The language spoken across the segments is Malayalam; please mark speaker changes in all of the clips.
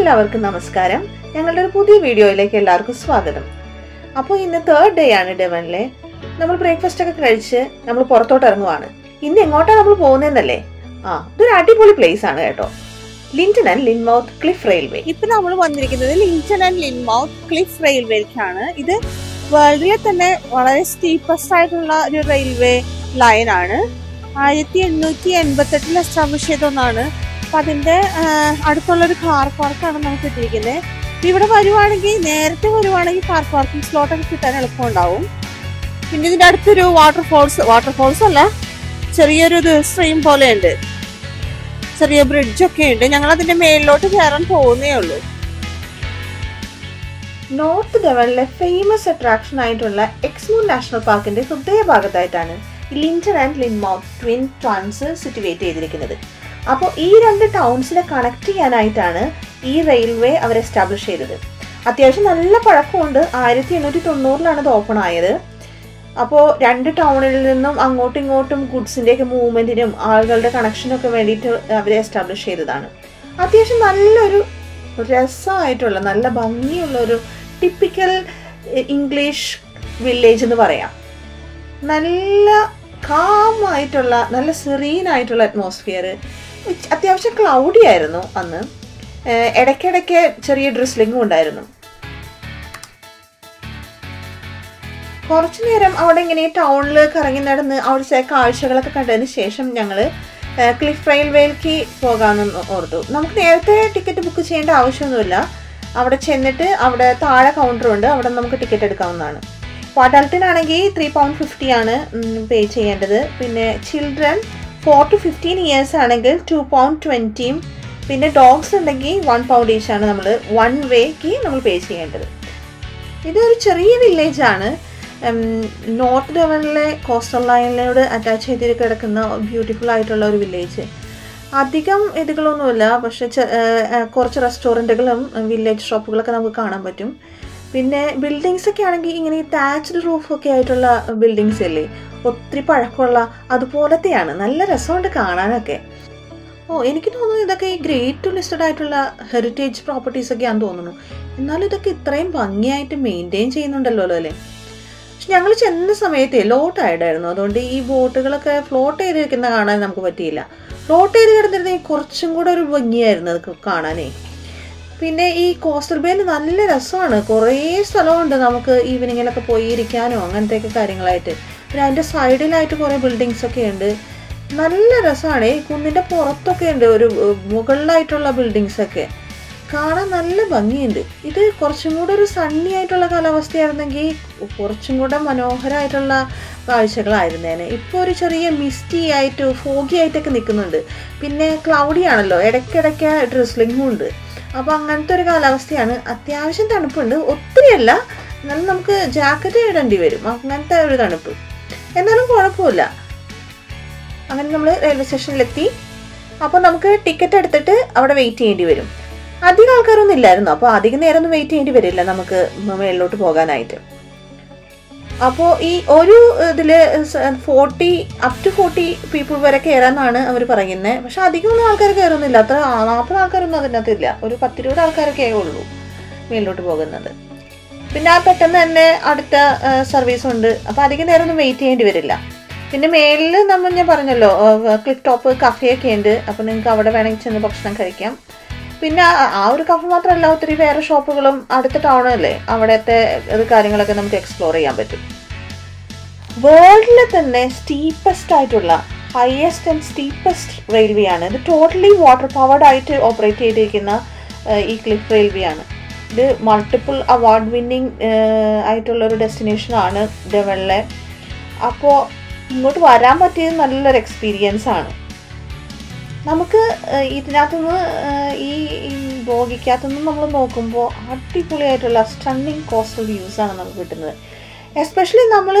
Speaker 1: എല്ലാവർക്കും നമസ്കാരം. ഞങ്ങളുടെ ഒരു പുതിയ വീഡിയോയിലേക്ക് എല്ലാവർക്കും സ്വാഗതം. അപ്പോൾ ഇന്ന് തേർഡ് ഡേ ആണ് ഡെവനിലെ. നമ്മൾ ബ്രേക്ക്ഫാസ്റ്റ് ഒക്കെ കഴിച്ച് നമ്മൾ പുറത്തോട്ട് ഇറങ്ങുവാണ്. ഇന്ന് എങ്ങോട്ടാണ് നമ്മൾ പോകുന്നതെന്നല്ലേ ആ ഇതൊരു അടിപൊളി പ്ലേസ് ആണ് കേട്ടോ. Lynton and Lynmouth cliff railway
Speaker 2: ഇപ്പൊ നമ്മൾ വന്നിരിക്കുന്നത് ലിന്റൺ ആൻഡ് ലിൻമൗത്ത് ക്ലിഫ് റെയിൽവേക്കാണ് ഇത് വേൾഡിലെ തന്നെ വളരെ സ്റ്റീപ്പസ്റ്റ് ആയിട്ടുള്ള ഒരു റെയിൽവേ ലൈൻ ആണ്. ആയിരത്തി എണ്ണൂറ്റി എൺപത്തെട്ടിൽ എസ്റ്റാബ്ലിഷ് ചെയ്ത ഒന്നാണ് അപ്പൊ അതിന്റെ അടുത്തുള്ളൊരു കാർ പാർക്കാണ് നമുക്ക് കിട്ടിയിരിക്കുന്നത് ഇവിടെ വരുവാണെങ്കിൽ നേരത്തെ വരുവാണെങ്കിൽ കാർ പാർക്കിംഗ് സ്ലോട്ട് ഒക്കെ കിട്ടാൻ എളുപ്പമുണ്ടാവും. പിന്നെ ഇതിന്റെ അടുത്തൊരു വാട്ടർഫോൾസ് വാട്ടർഫോൾസ് അല്ല ചെറിയൊരു സ്ട്രീം പോലെ ഉണ്ട് ചെറിയ ബ്രിഡ്ജൊക്കെ ഉണ്ട്. ഞങ്ങൾ അതിന്റെ മേളിലോട്ട് കയറാൻ പോകുന്നേ ഉള്ളൂ.
Speaker 1: നോർത്ത് ഗവണിലെ ഫേമസ് അട്രാക്ഷൻ ആയിട്ടുള്ള എക്സ്മൂൺ നാഷണൽ പാർക്കിന്റെ ഹൃദയഭാഗത്തായിട്ടാണ് Lynton and Lynmouth twin towns situate ചെയ്തിരിക്കുന്നത്. അപ്പോൾ ഈ രണ്ട് ടൗൺസിനെ കണക്ട് ചെയ്യാനായിട്ടാണ് ഈ റെയിൽവേ അവർ എസ്റ്റാബ്ലിഷ് ചെയ്തത്. അത്യാവശ്യം നല്ല പഴക്കമുണ്ട്. ആയിരത്തി എണ്ണൂറ്റി തൊണ്ണൂറിലാണ് ഇത് ഓപ്പൺ ആയത്. അപ്പോൾ രണ്ട് ടൗണിൽ നിന്നും അങ്ങോട്ടും ഇങ്ങോട്ടും ഗുഡ്സിന്റെയൊക്കെ മൂവ്മെന്റിനും ആളുകളുടെ കണക്ഷനൊക്കെ വേണ്ടിയിട്ട് അവർ എസ്റ്റാബ്ലിഷ് ചെയ്തതാണ്. അത്യാവശ്യം നല്ലൊരു രസമായിട്ടുള്ള നല്ല ഭംഗിയുള്ള ഒരു ടിപ്പിക്കൽ ഇംഗ്ലീഷ് വില്ലേജ് എന്ന് പറയാം. നല്ല കാമായിട്ടുള്ള നല്ല സെറീനായിട്ടുള്ള അറ്റ്മോസ്ഫിയർ അത്യാവശ്യം ക്ലൗഡി ആയിരുന്നു അന്ന്. ഇടയ്ക്കിടയ്ക്ക് ചെറിയ ഡ്രിസ്ലിംഗും ഉണ്ടായിരുന്നു. കുറച്ചു നേരം അവിടെ ഇങ്ങനെ ടൗണിൽ കറങ്ങി നടന്ന് അവിടുത്തെ കാഴ്ചകളൊക്കെ കണ്ടതിന് ശേഷം ഞങ്ങൾ ക്ലിഫ് റെയിൽവേയിലേക്ക് പോകാമെന്ന് ഓർത്തു. നമുക്ക് നേരത്തെ ടിക്കറ്റ് ബുക്ക് ചെയ്യേണ്ട ആവശ്യമൊന്നുമില്ല. അവിടെ ചെന്നിട്ട് അവിടെ താഴെ കൗണ്ടറുണ്ട് അവിടെ നമുക്ക് ടിക്കറ്റ് എടുക്കാവുന്നതാണ്. അപ്പോൾ അഡൾട്ടിനാണെങ്കിൽ ത്രീ പൗണ്ട് ഫിഫ്റ്റി ആണ് പേ ചെയ്യേണ്ടത്. പിന്നെ children four to fifteen years ആണെങ്കിൽ ടു പൗണ്ട് ട്വന്റിയും പിന്നെ ഡോഗ്സ് ഉണ്ടെങ്കിൽ വൺ പൗണ്ട് ഈച്ച് ആണ് നമ്മൾ വൺ വേക്ക് നമ്മൾ പേ ചെയ്യേണ്ടത്. ഇതൊരു ചെറിയ വില്ലേജാണ് നോർത്ത് ഡെവനിലെ കോസ്റ്റൽ ലൈനിനോട് അറ്റാച്ച് ചെയ്ത് കിടക്കുന്ന ബ്യൂട്ടിഫുൾ ആയിട്ടുള്ള ഒരു വില്ലേജ് അധികം ഇതുകളൊന്നുമില്ല. പക്ഷെ കുറച്ച് റെസ്റ്റോറന്റുകളും വില്ലേജ് ഷോപ്പുകളൊക്കെ നമുക്ക് കാണാൻ പറ്റും. പിന്നെ ബിൽഡിങ്സ് ഒക്കെ ആണെങ്കിൽ ഇങ്ങനെ താച്ച്ഡ് റൂഫൊക്കെ ആയിട്ടുള്ള ബിൽഡിങ്സ് അല്ലേ ഒത്തിരി പഴക്കമുള്ള അതുപോലത്തെയാണ്. നല്ല രസമുണ്ട് കാണാനൊക്കെ. ഓ എനിക്ക് തോന്നുന്നു ഇതൊക്കെ ഈ ഗ്രേറ്റ് ലിസ്റ്റഡ് ആയിട്ടുള്ള ഹെറിറ്റേജ് പ്രോപ്പർട്ടീസ് ഒക്കെ ഒക്കെയാണെന്ന് തോന്നുന്നു. എന്നാലും ഇതൊക്കെ ഇത്രയും ഭംഗിയായിട്ട് മെയിന്റെയിൻ ചെയ്യുന്നുണ്ടല്ലോ അല്ലേ? പക്ഷെ ഞങ്ങൾ ചെന്ന സമയത്ത് ലോട്ട് ടയർഡായിരുന്നു അതുകൊണ്ട് ഈ ബോട്ടുകളൊക്കെ ഫ്ലോട്ട് ചെയ്ത് വെക്കുന്ന കാണാൻ നമുക്ക് പറ്റിയില്ല. ഫ്ലോട്ട് ചെയ്ത് കിടന്നിരുന്നെങ്കിൽ കുറച്ചും കൂടെ ഒരു ഭംഗിയായിരുന്നു അത് കാണാനേ. പിന്നെ ഈ കോസ്റ്റൽ ബേയിൽ നല്ല രസമാണ്. കുറേ സ്ഥലമുണ്ട് നമുക്ക് ഈവനിങ്ങിലൊക്കെ പോയി ഇരിക്കാനോ അങ്ങനത്തെയൊക്കെ കാര്യങ്ങളായിട്ട്. പിന്നെ അതിന്റെ സൈഡിലായിട്ട് കുറേ ബിൽഡിങ്സ് ഒക്കെ ഉണ്ട്. നല്ല രസമാണ്. ഈ കുന്നിന്റെ പുറത്തൊക്കെ ഉണ്ട് ഒരു മുകളിലായിട്ടുള്ള ബിൽഡിങ്സ് ഒക്കെ കാണാൻ നല്ല ഭംഗിയുണ്ട്. ഇത് കുറച്ചും കൂടെ ഒരു സണ്ണി ആയിട്ടുള്ള കാലാവസ്ഥയായിരുന്നെങ്കിൽ കുറച്ചും കൂടെ മനോഹരമായിട്ടുള്ള കാഴ്ചകളായിരുന്നേനെ. ഇപ്പോൾ ഒരു ചെറിയ മിസ്റ്റി ആയിട്ട് ഫോഗി ആയിട്ടൊക്കെ നിൽക്കുന്നുണ്ട്. പിന്നെ ക്ലൗഡി ആണല്ലോ. ഇടയ്ക്കിടയ്ക്ക് ഡ്രിസ്ലിങ്ങും ഉണ്ട്. അപ്പോൾ അങ്ങനത്തെ ഒരു കാലാവസ്ഥയാണ്. അത്യാവശ്യം തണുപ്പുണ്ട്. ഒത്തിരിയല്ല. എന്നാലും നമുക്ക് ജാക്കറ്റ് ഇടേണ്ടി വരും. അങ്ങനത്തെ ഒരു തണുപ്പ്. എന്നാലും കുഴപ്പമില്ല. അങ്ങനെ നമ്മൾ റെയിൽവേ സ്റ്റേഷനിലെത്തി അപ്പോൾ നമുക്ക് ടിക്കറ്റ് എടുത്തിട്ട് അവിടെ വെയിറ്റ് ചെയ്യേണ്ടി വരും. അധികം ആൾക്കാരൊന്നും ഇല്ലായിരുന്നു. അപ്പോൾ അധികം നേരം ഒന്നും വെയിറ്റ് ചെയ്യേണ്ടി വരില്ല നമുക്ക് മേളിലോട്ട് പോകാനായിട്ട്. അപ്പോൾ ഈ ഒരു ഇതിൽ forty up to forty people വരെ കയറാന്നാണ് അവർ പറയുന്നത് പക്ഷെ അധികമൊന്നും ആൾക്കാർ കയറുന്നില്ല അത്ര നാൽപ്പത് ആൾക്കാരൊന്നും അതിനകത്തില്ല. ഒരു പത്തിരുപത് ആൾക്കാരൊക്കെ ഉള്ളൂ മേളിലോട്ട് പോകുന്നത്. പിന്നെ ആ പെട്ടെന്ന് തന്നെ അടുത്ത സർവീസ് ഉണ്ട്. അപ്പോൾ അധികം നേരം ഒന്നും വെയിറ്റ് ചെയ്യേണ്ടി വരില്ല. പിന്നെ മേലിൽ നമ്മൾ ഞാൻ പറഞ്ഞല്ലോ ക്ലിഫ് ടോപ്പ് ഒക്കെ ഉണ്ട്. അപ്പോൾ നിങ്ങൾക്ക് അവിടെ വേണമെങ്കിൽ ചെന്ന് ഭക്ഷണം കഴിക്കാം. പിന്നെ ആ- ഒരു കഫ മാത്രമല്ല ഒത്തിരി വേറെ ഷോപ്പുകളും അടുത്ത ടൗണല്ലേ അവിടുത്തെ ഇത് കാര്യങ്ങളൊക്കെ നമുക്ക് എക്സ്പ്ലോർ ചെയ്യാൻ പറ്റും. വേൾഡിലെ തന്നെ സ്റ്റീപ്പസ്റ്റ് ആയിട്ടുള്ള ഹയസ്റ്റ് ആൻഡ് സ്റ്റീപ്പസ്റ്റ് റെയിൽവേ ആണ്. ഇത് ടോട്ടലി വാട്ടർ പവർഡ് ആയിട്ട് ഓപ്പറേറ്റ് ചെയ്തിരിക്കുന്ന ഈ ക്ലിഫ് റെയിൽവേ ആണ്. ഇത് മൾട്ടിപ്പിൾ അവാർഡ് വിന്നിങ് ആയിട്ടുള്ളൊരു ഡെസ്റ്റിനേഷൻ ആണ് ഡെവലിലെ അപ്പോൾ ഇങ്ങോട്ട് വരാൻ പറ്റിയത് നല്ലൊരു എക്സ്പീരിയൻസ് ആണ്. നമുക്ക് ഇതിനകത്തുനിന്ന് ഈ ബോഗിക്കകത്തുനിന്ന് നമ്മൾ നോക്കുമ്പോൾ അടിപൊളിയായിട്ടുള്ള സ്റ്റണ്ണിങ് കോസ്റ്റൽ ആണ് നമുക്ക് കിട്ടുന്നത്. എസ്പെഷ്യലി നമ്മൾ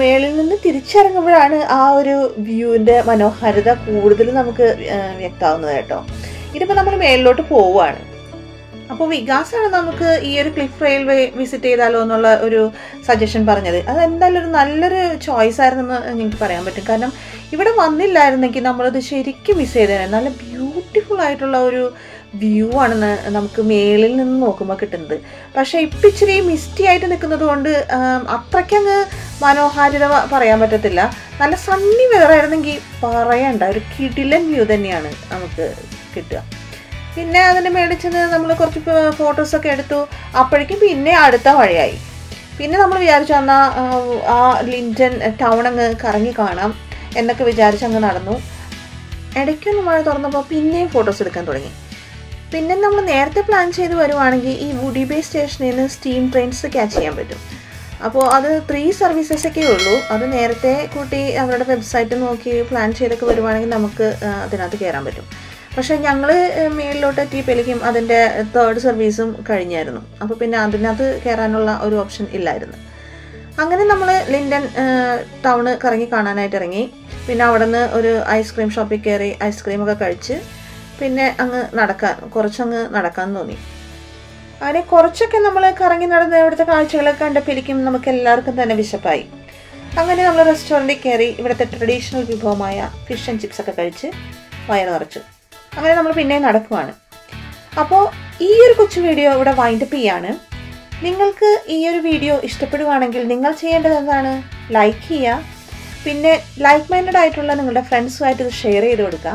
Speaker 1: മേളിൽ നിന്ന് തിരിച്ചിറങ്ങുമ്പോഴാണ് ആ ഒരു വ്യൂവിന്റെ മനോഹാരിത കൂടുതൽ നമുക്ക് വ്യക്തമാകുന്നത് കേട്ടോ. ഇതിപ്പോൾ നമ്മൾ മേളിലോട്ട് പോവുകയാണ് അപ്പോൾ വികാസാണ് നമുക്ക് ഈ ഒരു ക്ലിഫ് റെയിൽവേ വിസിറ്റ് ചെയ്താലോ എന്നുള്ള ഒരു സജഷൻ പറഞ്ഞത്. അത് എന്തായാലും ഒരു നല്ലൊരു ചോയ്സ് ആയിരുന്നെന്ന് നിങ്ങൾക്ക് പറയാൻ പറ്റും. കാരണം ഇവിടെ വന്നില്ലായിരുന്നെങ്കിൽ നമ്മളത് ശരിക്കും മിസ് ചെയ്തേനെ. നല്ല ബ്യൂട്ടിഫുൾ ആയിട്ടുള്ള ഒരു വ്യൂ ആണെന്ന് നമുക്ക് മേളിൽ നിന്ന് നോക്കുമ്പോൾ കിട്ടുന്നത്. പക്ഷേ ഇപ്പം ഇച്ചിരി മിസ്റ്റി ആയിട്ട് നിൽക്കുന്നത് കൊണ്ട് അത്രയ്ക്കങ്ങ് മനോഹാരിത പറയാൻ പറ്റത്തില്ല. നല്ല സണ്ണി വെതറായിരുന്നെങ്കിൽ പറയണ്ട. ഒരു കിടിലൻ വ്യൂ തന്നെയാണ് നമുക്ക് കിട്ടുക. പിന്നെ അതിന് മേടിച്ചത് നമ്മൾ കുറച്ച് ഫോട്ടോസൊക്കെ എടുത്തു. അപ്പോഴേക്കും പിന്നെ അടുത്ത വഴിയായി. പിന്നെ നമ്മൾ വിചാരിച്ചു എന്നാൽ ആ ലിന്റൻ ടൗൺ അങ്ങ് കറങ്ങി കാണാം എന്നൊക്കെ വിചാരിച്ച് അങ്ങ് നടന്നു. ഇടയ്ക്കൊന്ന് മഴ തുറന്നപ്പോൾ പിന്നെയും ഫോട്ടോസ് എടുക്കാൻ തുടങ്ങി. പിന്നെ നമ്മൾ നേരത്തെ പ്ലാൻ ചെയ്ത് വരുവാണെങ്കിൽ ഈ വുഡി ബേ സ്റ്റേഷനിൽ നിന്ന് സ്റ്റീം ട്രെയിൻസ് ക്യാച്ച് ചെയ്യാൻ പറ്റും. അപ്പോൾ അത് ത്രീ സർവീസസ് ഒക്കെ ഉള്ളൂ. അത് നേരത്തെ കൂട്ടി അവരുടെ വെബ്സൈറ്റ് നോക്കി പ്ലാൻ ചെയ്തൊക്കെ വരുവാണെങ്കിൽ നമുക്ക് അതിനകത്ത് കയറാൻ പറ്റും. പക്ഷേ ഞങ്ങൾ മേളിലോട്ട് എത്തിയപ്പോഴേക്കും അതിന്റെ തേർഡ് സർവീസും കഴിഞ്ഞായിരുന്നു. അപ്പോൾ പിന്നെ അതിനകത്ത് കയറാനുള്ള ഒരു ഓപ്ഷൻ ഇല്ലായിരുന്നു. അങ്ങനെ നമ്മൾ ലിൻഡൻ ടൗണ് കറങ്ങി കാണാനായിട്ട് ഇറങ്ങി. പിന്നെ അവിടെ നിന്ന് ഒരു ഐസ്ക്രീം ഷോപ്പിൽ കയറി ഐസ്ക്രീമൊക്കെ കഴിച്ച് പിന്നെ അങ്ങ് നടക്കാൻ കുറച്ചങ്ങ് നടക്കാൻ തോന്നി. അങ്ങനെ കുറച്ചൊക്കെ നമ്മൾ കറങ്ങി നടന്ന് ഇവിടുത്തെ കാഴ്ചകളൊക്കെ കണ്ടപ്പോഴേക്കും നമുക്ക് എല്ലാവർക്കും തന്നെ വിശപ്പായി. അങ്ങനെ നമ്മൾ റെസ്റ്റോറന്റിൽ കയറി ഇവിടുത്തെ ട്രഡീഷണൽ വിഭവമായ ഫിഷ് ആൻഡ് ചിപ്സ് ഒക്കെ കഴിച്ച് വയറ് നിറച്ചു അങ്ങനെ നമ്മൾ പിന്നെ നടക്കുവാണ്. അപ്പോൾ ഈ ഒരു കൊച്ചു വീഡിയോ ഇവിടെ വൈൻഡപ്പ് ചെയ്യാണ്. നിങ്ങൾക്ക് ഈ ഒരു വീഡിയോ ഇഷ്ടപ്പെടുവാണെങ്കിൽ നിങ്ങൾ ചെയ്യേണ്ടത് എന്താണ്? ലൈക്ക് ചെയ്യുക. പിന്നെ ലൈക്ക് മൈൻഡഡ് ആയിട്ടുള്ള നിങ്ങളുടെ ഫ്രണ്ട്സുമായിട്ട് ഇത് ഷെയർ ചെയ്ത് കൊടുക്കുക.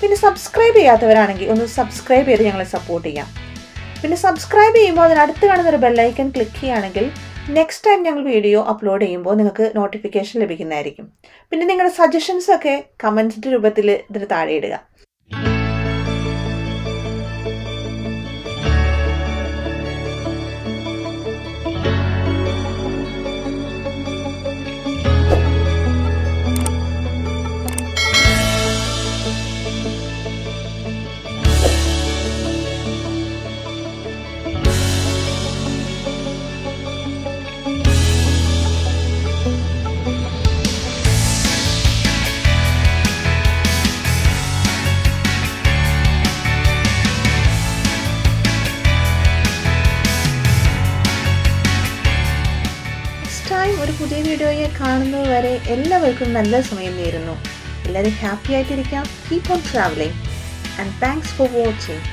Speaker 1: പിന്നെ സബ്സ്ക്രൈബ് ചെയ്യാത്തവരാണെങ്കിൽ ഒന്ന് സബ്സ്ക്രൈബ് ചെയ്ത് ഞങ്ങളെ സപ്പോർട്ട് ചെയ്യാം പിന്നെ സബ്സ്ക്രൈബ് ചെയ്യുമ്പോൾ അതിനടുത്ത് കാണുന്ന ഒരു ബെല്ലൈക്കൺ ക്ലിക്ക് ചെയ്യുകയാണെങ്കിൽ നെക്സ്റ്റ് ടൈം ഞങ്ങൾ വീഡിയോ അപ്ലോഡ് ചെയ്യുമ്പോൾ നിങ്ങൾക്ക് നോട്ടിഫിക്കേഷൻ ലഭിക്കുന്നതായിരിക്കും. പിന്നെ നിങ്ങളുടെ സജഷൻസൊക്കെ കമൻസിന്റെ രൂപത്തിൽ ഇതിന് താഴെ ഇടുക. വീഡിയോയെ കാണുന്നത് വരെ എല്ലാവർക്കും നല്ല സമയം നേരുന്നു. എല്ലാവരും happy ആയിട്ടിരിക്കാം. Keep on travelling and thanks for watching